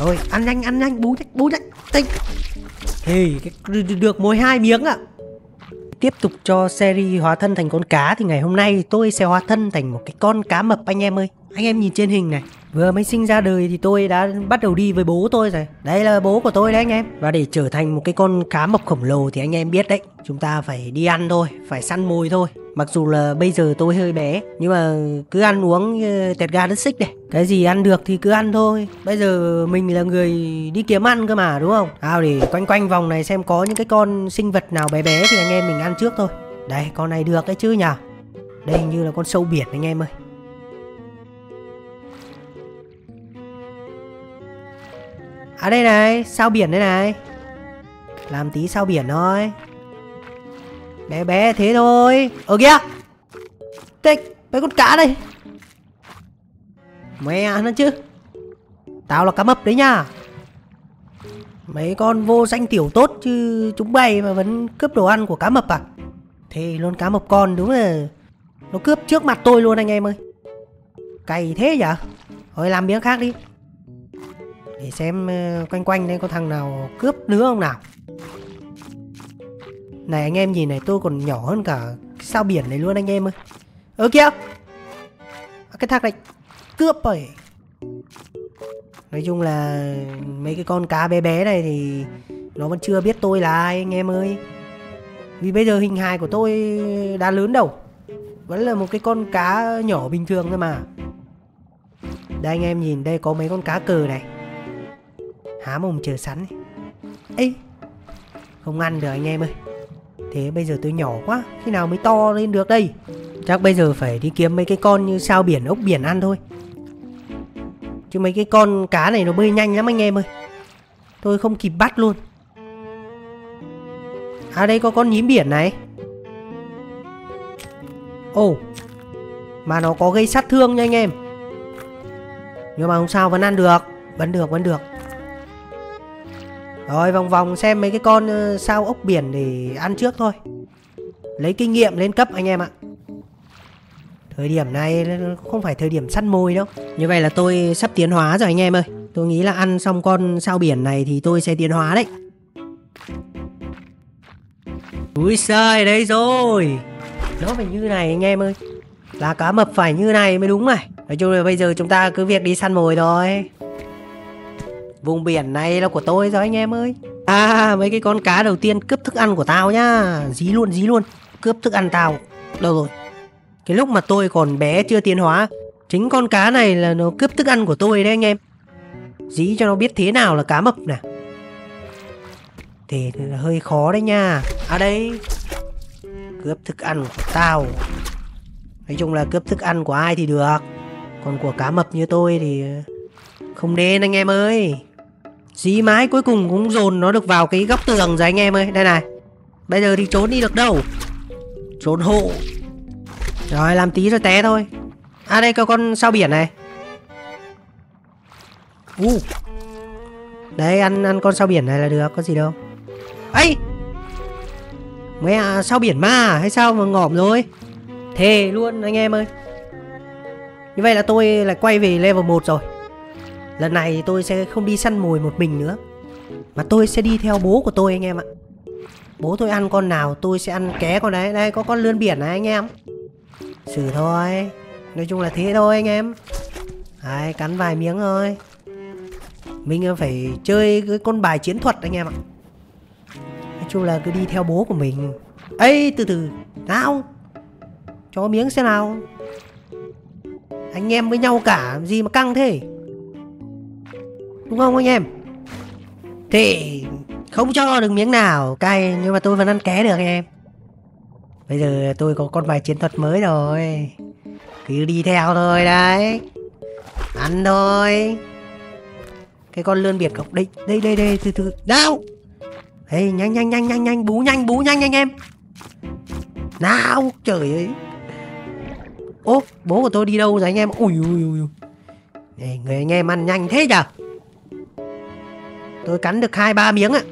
Rồi ăn nhanh ăn nhanh bú nhanh bú nhanh Tinh. Thì cái, được 12 miếng ạ. Tiếp tục cho series hóa thân thành con cá Thì ngày hôm nay tôi sẽ hóa thân thành một cái con cá mập anh em ơi. Anh em nhìn trên hình này Vừa mới sinh ra đời thì tôi đã bắt đầu đi với bố tôi rồi. Đây là bố của tôi đấy anh em. Và để trở thành một cái con cá mập khổng lồ thì anh em biết đấy Chúng ta phải đi ăn thôi, phải săn mồi thôi. Mặc dù là bây giờ tôi hơi bé Nhưng mà cứ ăn uống ờ, tẹt ga đất xích này. Cái gì ăn được thì cứ ăn thôi. Bây giờ mình là người đi kiếm ăn cơ mà đúng không? Tao để quanh quanh vòng này xem có những cái con sinh vật nào bé bé Thì anh em mình ăn trước thôi. Đây con này được đấy chứ nhỉ? Đây hình như là con sâu biển anh em ơi. À đây này, sao biển đây này? Làm tí sao biển thôi. Bé bé thế thôi. Ở kia Tích, mấy con cá đây. Mẹ nó chứ. Tao là cá mập đấy nha. Mấy con vô danh tiểu tốt chứ chúng bay mà vẫn cướp đồ ăn của cá mập à? Thế luôn cá mập con đúng là Nó cướp trước mặt tôi luôn anh em ơi. Cày thế nhở? Thôi làm miếng khác đi. Để xem ờ, quanh quanh đây có thằng nào cướp nữa không nào. Này, anh em nhìn này, tôi còn nhỏ hơn cả sao biển này luôn, anh em ơi. Ơ, kìa. À, cái thằng này, cướp rồi. Nói chung là mấy cái con cá bé bé này thì nó vẫn chưa biết tôi là ai, anh em ơi. Vì bây giờ hình hài của tôi đã lớn đâu. Vẫn là một cái con cá nhỏ bình thường thôi mà. Đây, anh em nhìn, đây có mấy con cá cờ này. Há mồm chờ sắn Ê, Không ăn được, anh em ơi. Thế bây giờ tôi nhỏ quá, Khi nào mới to lên được đây? Chắc bây giờ phải đi kiếm mấy cái con như sao biển, ốc biển ăn thôi. Chứ mấy cái con cá này nó bơi nhanh lắm anh em ơi. Tôi không kịp bắt luôn. À đây, có con nhím biển này. Ồ, Mà nó có gây sát thương nha anh em. Nhưng mà không sao, vẫn ăn được, Vẫn được vẫn được rồi, vòng vòng xem mấy cái con ờ, sao ốc biển để ăn trước thôi. Lấy kinh nghiệm lên cấp anh em ạ. Thời điểm này không phải thời điểm săn mồi đâu. Như vậy là tôi sắp tiến hóa rồi anh em ơi. Tôi nghĩ là ăn xong con sao biển này thì tôi sẽ tiến hóa đấy. Úi xơi đấy rồi. Nó phải như này anh em ơi. Là cá mập phải như này mới đúng này. Nói chung là bây giờ chúng ta cứ việc đi săn mồi thôi. Vùng biển này là của tôi rồi anh em ơi. À mấy cái con cá đầu tiên cướp thức ăn của tao nhá. Dí luôn dí luôn. Cướp thức ăn tao. Đâu rồi? Cái lúc mà tôi còn bé chưa tiến hóa, Chính con cá này là nó cướp thức ăn của tôi đấy anh em. Dí cho nó biết thế nào là cá mập nè. Thế là hơi khó đấy nha. À đây. Cướp thức ăn của tao. Nói chung là cướp thức ăn của ai thì được. Còn của cá mập như tôi thì Không nên anh em ơi. Dí mái cuối cùng cũng dồn nó được vào cái góc tường rồi anh em ơi. Đây này. Bây giờ thì trốn đi được đâu? Trốn hộ. Rồi làm tí rồi té thôi. À đây có con sao biển này. Uh. Đấy ăn ăn con sao biển này là được Có gì đâu. Ấy Mẹ à, sao biển ma à? hay sao mà ngỏm rồi? Thề luôn anh em ơi. Như vậy là tôi lại quay về level 1 rồi. Lần này tôi sẽ không đi săn mồi một mình nữa, Mà tôi sẽ đi theo bố của tôi anh em ạ. Bố tôi ăn con nào tôi sẽ ăn ké con đấy. Đây, có con lươn biển này anh em. Xử thôi. Nói chung là thế thôi anh em. Đấy, cắn vài miếng thôi. Mình ờ, phải chơi cái con bài chiến thuật anh em ạ. Nói chung là cứ đi theo bố của mình. Ấy từ từ. Nào. Cho miếng xem nào. Anh em với nhau cả Gì mà căng thế? Đúng không anh em? Thì không cho được miếng nào, cay, Nhưng mà tôi vẫn ăn ké được anh em. Bây giờ tôi có con bài chiến thuật mới rồi. Cứ đi theo thôi đấy. Ăn thôi. Cái con lươn biệt cọc đây Đây đây đây, từ từ. Nào! Hey nhanh nhanh nhanh nhanh nhanh, Bú nhanh bú nhanh anh em. Nào, trời ơi. Ô bố của tôi đi đâu rồi anh em? Ui ui ui Người anh em ăn nhanh thế nhở? Tôi cắn được hai ba miếng ạ.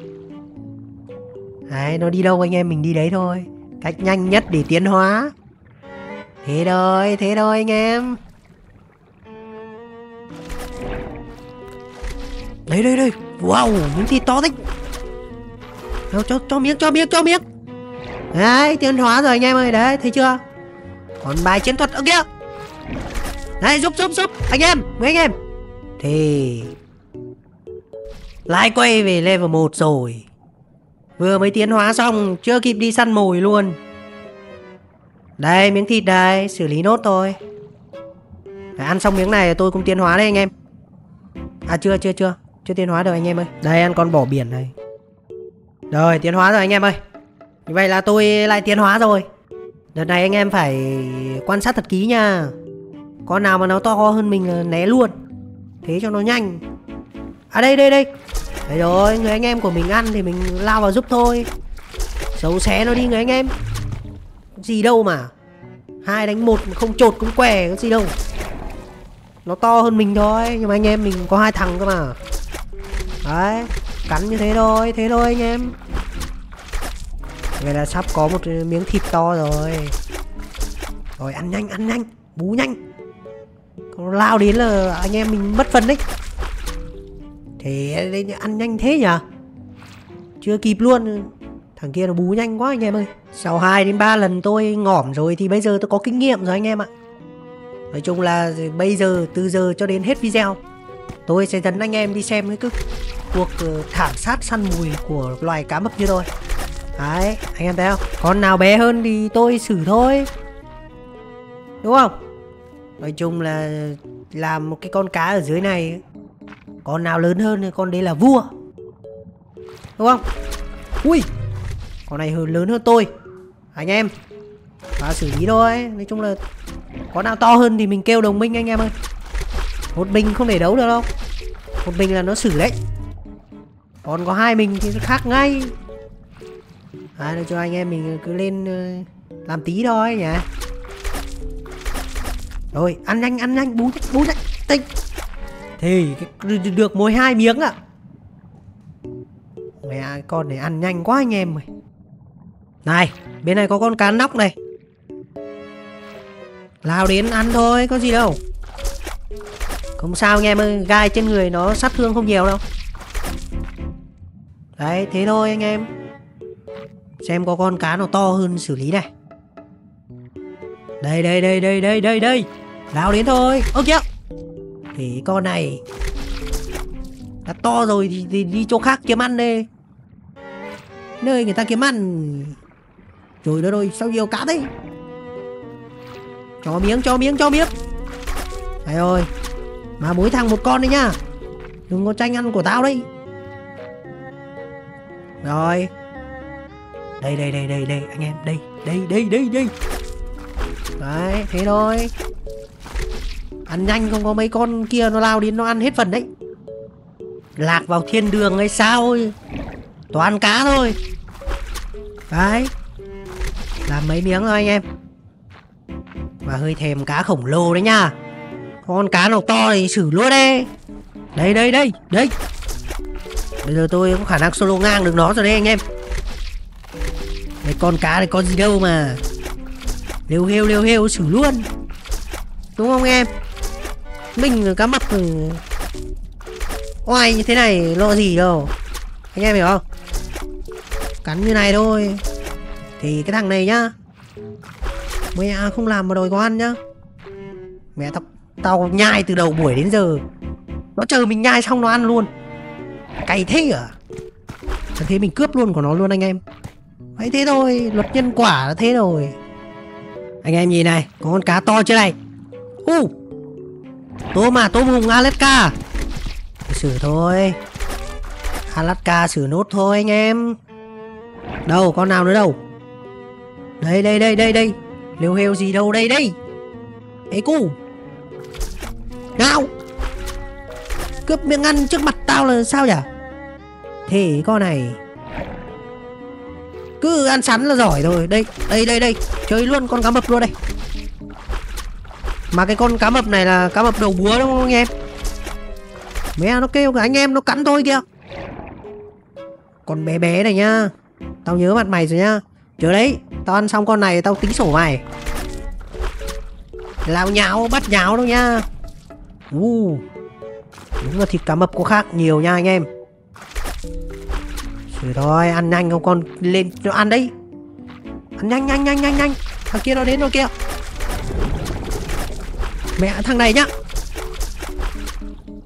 Đấy nó đi đâu anh em? Mình đi đấy thôi. Cách nhanh nhất để tiến hóa. Thế thôi thế thôi anh em. Đấy đây đây Wow miếng thịt to đấy Đâu, cho, cho miếng cho miếng cho miếng. Đấy tiến hóa rồi anh em ơi. Đấy thấy chưa? Còn bài chiến thuật ở kia. Đấy giúp giúp giúp. Anh em mấy anh em? Thì lại quay về level 1 rồi. Vừa mới tiến hóa xong Chưa kịp đi săn mồi luôn. Đây miếng thịt đây Xử lý nốt thôi. À, ăn xong miếng này tôi cũng tiến hóa đấy anh em. À chưa chưa chưa. Chưa tiến hóa được anh em ơi. Đây ăn con bò biển này. Rồi tiến hóa rồi anh em ơi. Như vậy là tôi lại tiến hóa rồi. Đợt này anh em phải quan sát thật kỹ nha. Con nào mà nó to hơn mình là né luôn. Thế cho nó nhanh. À đây đây đây. Đấy rồi, người anh em của mình ăn thì mình lao vào giúp thôi. Xấu xé nó đi, người anh em. Gì đâu mà. Hai đánh một mà không chột cũng què cái gì đâu. Nó to hơn mình thôi, nhưng mà anh em mình có hai thằng cơ mà. Đấy, cắn như thế thôi thế thôi anh em. Vậy là sắp có một miếng thịt to rồi. Rồi, ăn nhanh ăn nhanh, bú nhanh. Còn lao đến là anh em mình mất phần đấy thế ăn nhanh thế nhở chưa kịp luôn. Thằng kia nó bú nhanh quá anh em ơi. Sau 2 đến 3 lần tôi ngỏm rồi thì bây giờ tôi có kinh nghiệm rồi anh em ạ. Nói chung là bây giờ từ giờ cho đến hết video Tôi sẽ dẫn anh em đi xem cái cuộc ờ, thảm sát săn mùi của loài cá mập như tôi. Đấy, anh em thấy không? Con nào bé hơn thì tôi xử thôi. Đúng không? Nói chung là làm một cái con cá ở dưới này con nào lớn hơn thì con đấy là vua. Đúng không? Ui, Con này hơn, lớn hơn tôi. Anh em Và xử lý thôi. Nói chung là có nào to hơn thì mình kêu đồng minh anh em ơi. Một mình không để đấu được đâu. Một mình là nó xử đấy. Còn có hai mình thì nó khác ngay. À để cho anh em mình cứ lên ờ, làm tí thôi nhỉ. Rồi, ăn nhanh ăn nhanh. Bú bú nhanh. Tinh thì được mỗi hai miếng ạ. À. mẹ con này ăn nhanh quá anh em ơi. Này, bên này có con cá nóc này. Lao đến ăn thôi, có gì đâu. Không sao anh em ơi, gai trên người nó sát thương không nhiều đâu. Đấy, thế thôi anh em. Xem có con cá nào to hơn xử lý này. Đây đây đây đây đây đây đây. Lao đến thôi. Ơ kìa thì con này. Đã to rồi thì, thì đi chỗ khác kiếm ăn đi. Nơi người ta kiếm ăn. Rồi đó rồi sao nhiều cá đấy cho miếng cho miếng cho miếng. Trời ơi Mà mỗi thằng một con đấy nhá. Đừng có tranh ăn của tao đấy. Rồi. Đây đây đây đây đây anh em. Đây đây đây đây đây. Đấy thế thôi. Ăn nhanh không? Có mấy con kia nó lao đến nó ăn hết phần đấy. Lạc vào thiên đường hay sao Toàn cá thôi. Đấy. Làm mấy miếng thôi anh em. Mà hơi thèm cá khổng lồ đấy nha. Con cá nào to thì xử luôn đi Đây đây đây đây. Bây giờ tôi có khả năng solo ngang được nó rồi đấy anh em. Đấy con cá này có gì đâu mà. Liêu hêu liêu hêu, xử luôn. Đúng không em? Mình cá mập Oai như thế này lo gì đâu. Anh em hiểu không? Cắn như này thôi. Thì cái thằng này nhá. Mẹ không làm mà đòi có ăn nhá. Mẹ tao Tao nhai từ đầu buổi đến giờ. Nó chờ mình nhai xong nó ăn luôn. Cày thế à? Thế mình cướp luôn của nó luôn anh em. Ấy thế thôi Luật nhân quả là thế rồi. Anh em nhìn này Có con cá to chưa này? U uh, Tôm mà tôm hùng Alaska. Xử thôi. Alaska xử nốt thôi, anh em. Đâu, con nào nữa đâu? Đây đây đây đây đây. Liều heo gì đâu, đây đây. Ê, cu. Nào. Cướp miếng ăn trước mặt tao là sao nhỉ? Thế con này. Cứ ăn sắn là giỏi rồi. Đây đây đây đây. Chơi luôn con cá mập luôn đây. Mà cái con cá mập này là cá mập đầu búa đúng không anh em? Mẹ nó kêu cả anh em nó cắn thôi kìa. Con bé bé này nhá. Tao nhớ mặt mày rồi nhá. Chờ đấy, Tao ăn xong con này tao tính sổ mày. Lao nháo bắt nháo đâu nha uh. Đúng là thịt cá mập có khác nhiều nha anh em. Rồi thôi, ăn nhanh không con, lên nó ăn đấy. Ăn nhanh nhanh nhanh nhanh nhanh. Thằng kia nó đến rồi kia Mẹ thằng này nhá.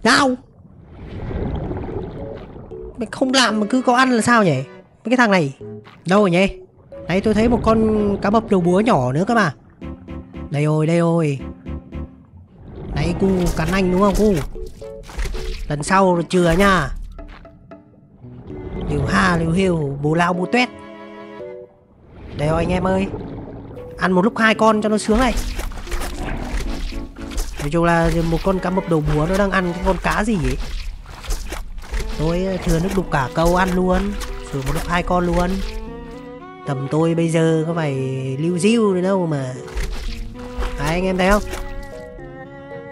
Nào. Mày không làm mà cứ có ăn là sao nhỉ? Mấy cái thằng này. Đâu rồi nhỉ? Đấy tôi thấy một con cá mập đầu búa nhỏ nữa cơ mà. Đây ôi đây ôi, Đấy cu cắn anh đúng không cu? Lần sau chừa nha Liều ha liều hiu bù lao bù tuét. Đây rồi anh em ơi. Ăn một lúc hai con cho nó sướng này. Nói chung là một con cá mập đầu búa nó đang ăn cái con cá gì ấy? Tôi ờ, thừa nước đục cả câu ăn luôn rồi một lúc hai con luôn. Tầm tôi bây giờ có phải lưu diêu nữa đâu mà. Đấy, anh em thấy không?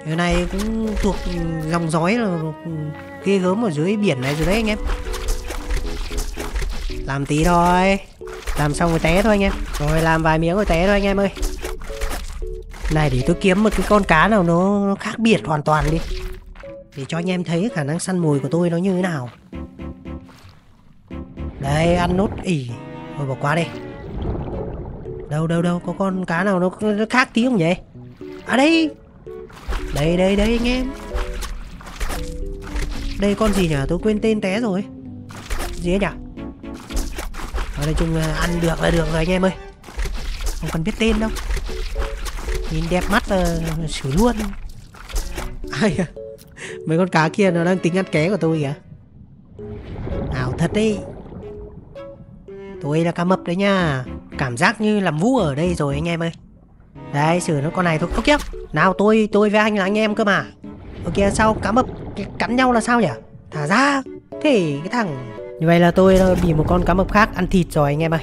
Cái này cũng thuộc dòng dõi là ghê gớm ở dưới biển này rồi đấy anh em. Làm tí thôi, Làm xong rồi té thôi anh em. Rồi, làm vài miếng rồi té thôi anh em ơi. Này để tôi kiếm một cái con cá nào nó, nó khác biệt hoàn toàn đi. Để cho anh em thấy khả năng săn mồi của tôi nó như thế nào. Đây ăn nốt ỉ. Thôi bỏ qua đi. Đâu đâu đâu Có con cá nào nó, nó khác tí không vậy À đây. Đây đây đây anh em. Đây con gì nhỉ? Tôi quên tên té rồi. Gì ấy nhỉ? Nói chung ăn được là được rồi anh em ơi. Không cần biết tên đâu. Nhìn đẹp mắt là xử luôn. Ai à Mấy con cá kia nó đang tính ăn ké của tôi kìa. Ảo thật đi Tôi là cá mập đấy nha. Cảm giác như làm vũ ở đây rồi anh em ơi. Đấy, xử nó con này thôi. Ok Nào, tôi tôi với anh là anh em cơ mà. Ok, sao cá mập cắn nhau là sao nhỉ? Thả ra. Thế, cái thằng. Như vậy là tôi ờ, bị một con cá mập khác ăn thịt rồi anh em ơi.